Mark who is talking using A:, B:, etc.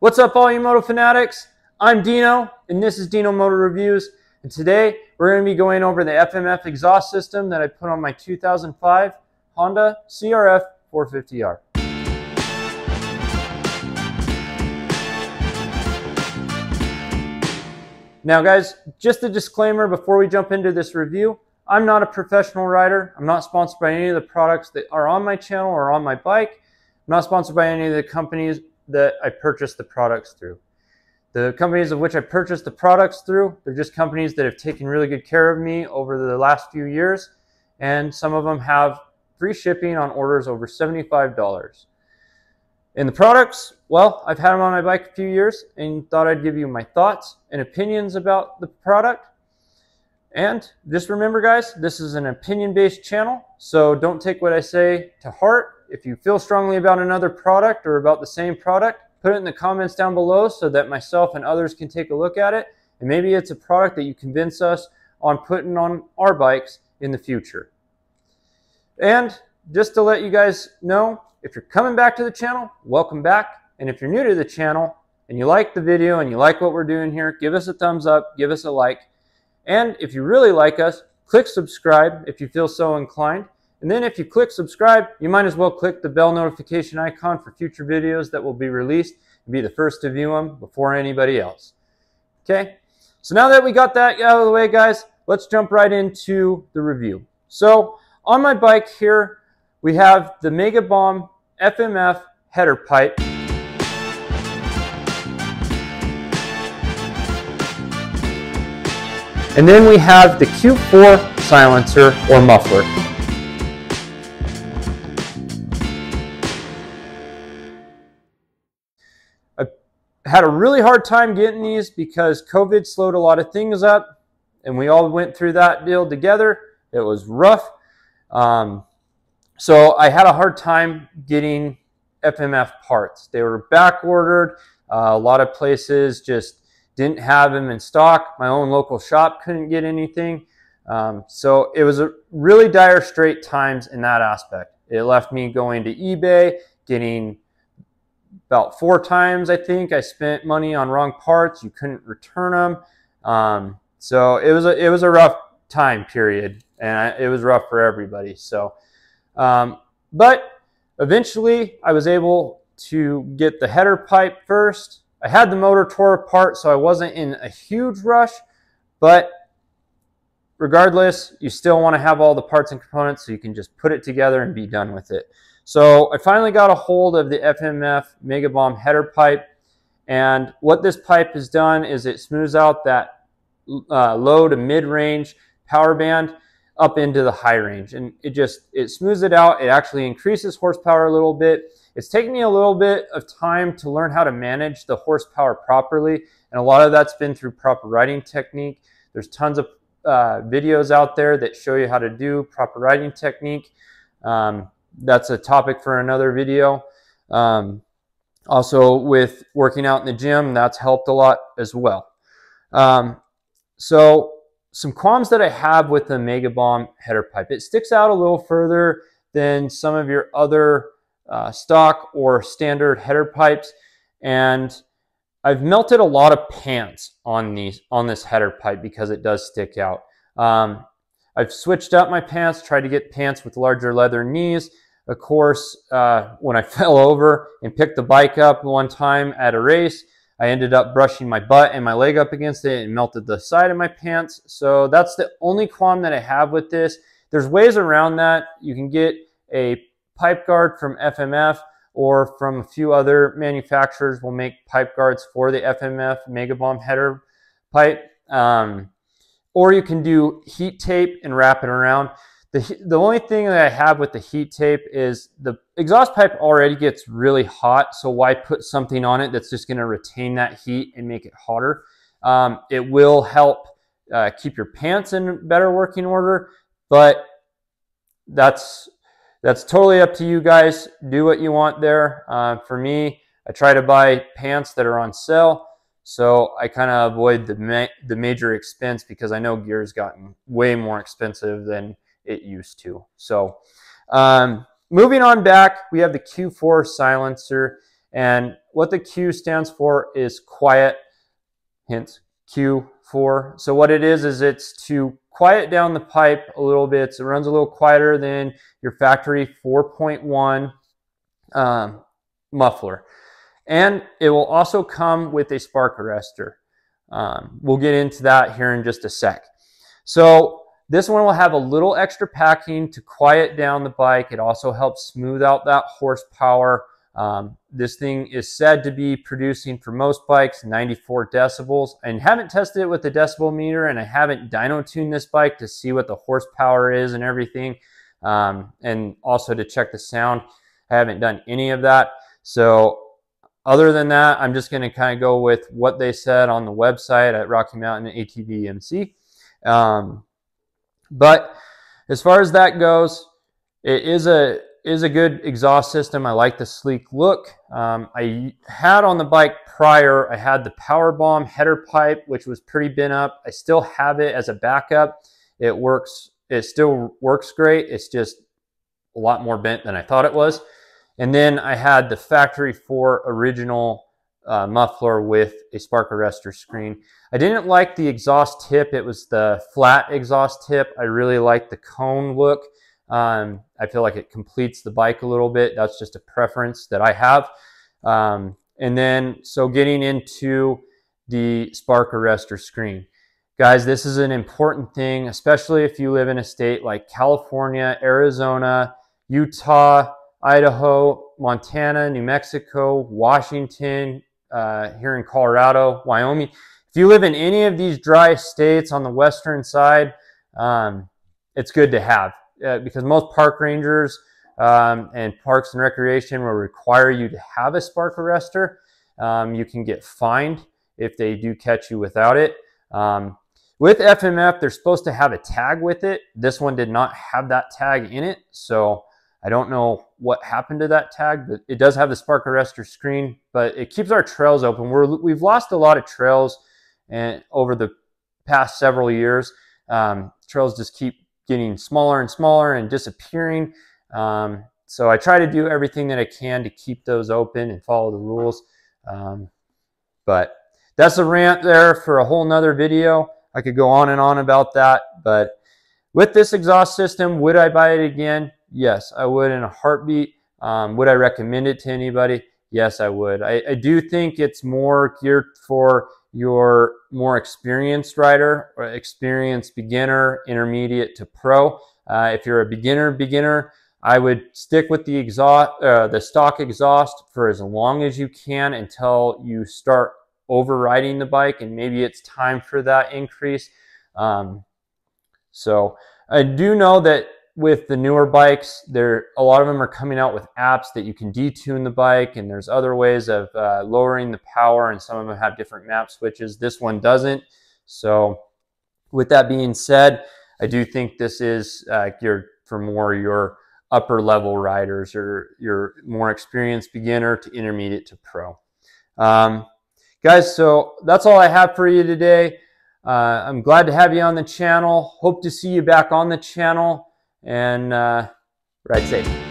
A: What's up, all you moto fanatics? I'm Dino, and this is Dino Moto Reviews. And today we're going to be going over the FMF exhaust system that I put on my 2005 Honda CRF 450R. Now, guys, just a disclaimer before we jump into this review. I'm not a professional rider. I'm not sponsored by any of the products that are on my channel or on my bike. I'm not sponsored by any of the companies that I purchased the products through. The companies of which I purchased the products through, they're just companies that have taken really good care of me over the last few years, and some of them have free shipping on orders over $75. In the products, well, I've had them on my bike a few years and thought I'd give you my thoughts and opinions about the product. And just remember, guys, this is an opinion based channel, so don't take what I say to heart if you feel strongly about another product or about the same product, put it in the comments down below so that myself and others can take a look at it. And maybe it's a product that you convince us on putting on our bikes in the future. And just to let you guys know, if you're coming back to the channel, welcome back. And if you're new to the channel and you like the video and you like what we're doing here, give us a thumbs up, give us a like. And if you really like us, click subscribe if you feel so inclined. And then if you click subscribe, you might as well click the bell notification icon for future videos that will be released and be the first to view them before anybody else. Okay, so now that we got that out of the way, guys, let's jump right into the review. So on my bike here, we have the Mega Bomb FMF header pipe. And then we have the Q4 silencer or muffler. Had a really hard time getting these because COVID slowed a lot of things up, and we all went through that deal together. It was rough. Um, so I had a hard time getting FMF parts. They were back ordered. Uh, a lot of places just didn't have them in stock. My own local shop couldn't get anything. Um, so it was a really dire straight times in that aspect. It left me going to eBay, getting about four times, I think, I spent money on wrong parts. You couldn't return them. Um, so it was a, it was a rough time period, and I, it was rough for everybody. So, um, but eventually, I was able to get the header pipe first. I had the motor tore apart, so I wasn't in a huge rush. But regardless, you still want to have all the parts and components so you can just put it together and be done with it. So I finally got a hold of the FMF Megabomb header pipe. And what this pipe has done is it smooths out that uh, low to mid-range power band up into the high range. And it just, it smooths it out. It actually increases horsepower a little bit. It's taken me a little bit of time to learn how to manage the horsepower properly. And a lot of that's been through proper riding technique. There's tons of uh, videos out there that show you how to do proper riding technique. Um, that's a topic for another video. Um, also with working out in the gym, that's helped a lot as well. Um, so some qualms that I have with the Mega Bomb header pipe. It sticks out a little further than some of your other uh, stock or standard header pipes. And I've melted a lot of pants on these on this header pipe because it does stick out. Um, I've switched up my pants, tried to get pants with larger leather knees. Of course, uh, when I fell over and picked the bike up one time at a race, I ended up brushing my butt and my leg up against it and melted the side of my pants. So that's the only qualm that I have with this. There's ways around that. You can get a pipe guard from FMF or from a few other manufacturers will make pipe guards for the FMF Megabomb header pipe. Um, or you can do heat tape and wrap it around. The, the only thing that I have with the heat tape is the exhaust pipe already gets really hot, so why put something on it that's just going to retain that heat and make it hotter? Um, it will help uh, keep your pants in better working order, but that's that's totally up to you guys. Do what you want there. Uh, for me, I try to buy pants that are on sale. So I kind of avoid the ma the major expense because I know gear's gotten way more expensive than it used to. So um, moving on back, we have the Q4 silencer. And what the Q stands for is quiet, hence Q4. So what it is, is it's to quiet down the pipe a little bit. So it runs a little quieter than your factory 4.1 um, muffler. And it will also come with a spark arrestor. Um, we'll get into that here in just a sec. So this one will have a little extra packing to quiet down the bike. It also helps smooth out that horsepower. Um, this thing is said to be producing for most bikes 94 decibels. And haven't tested it with the decibel meter and I haven't dyno tuned this bike to see what the horsepower is and everything. Um, and also to check the sound. I haven't done any of that. So other than that, I'm just going to kind of go with what they said on the website at Rocky Mountain ATV ATVMC. Um, but as far as that goes, it is a is a good exhaust system. I like the sleek look. Um, I had on the bike prior, I had the Power Bomb header pipe, which was pretty bent up. I still have it as a backup. It works. It still works great. It's just a lot more bent than I thought it was. And then I had the factory four original uh, muffler with a spark arrestor screen. I didn't like the exhaust tip. It was the flat exhaust tip. I really like the cone look. Um, I feel like it completes the bike a little bit. That's just a preference that I have. Um, and then, so getting into the spark arrestor screen. Guys, this is an important thing, especially if you live in a state like California, Arizona, Utah, Idaho, Montana, New Mexico, Washington, uh, here in Colorado, Wyoming. If you live in any of these dry states on the western side, um, it's good to have uh, because most park rangers um, and parks and recreation will require you to have a spark arrestor. Um, you can get fined if they do catch you without it. Um, with FMF, they're supposed to have a tag with it. This one did not have that tag in it, so I don't know what happened to that tag, but it does have the spark arrestor screen, but it keeps our trails open. We're, we've lost a lot of trails and over the past several years. Um, trails just keep getting smaller and smaller and disappearing. Um, so I try to do everything that I can to keep those open and follow the rules. Um, but that's a rant there for a whole nother video. I could go on and on about that, but with this exhaust system, would I buy it again? Yes, I would in a heartbeat. Um, would I recommend it to anybody? Yes, I would. I, I, do think it's more geared for your more experienced rider or experienced beginner, intermediate to pro. Uh, if you're a beginner, beginner, I would stick with the exhaust, uh, the stock exhaust for as long as you can until you start overriding the bike, and maybe it's time for that increase. Um, so I do know that with the newer bikes, there a lot of them are coming out with apps that you can detune the bike, and there's other ways of uh, lowering the power, and some of them have different map switches. This one doesn't. So, with that being said, I do think this is uh, geared for more your upper level riders or your more experienced beginner to intermediate to pro. Um, guys, so that's all I have for you today. Uh, I'm glad to have you on the channel. Hope to see you back on the channel and uh, ride safe.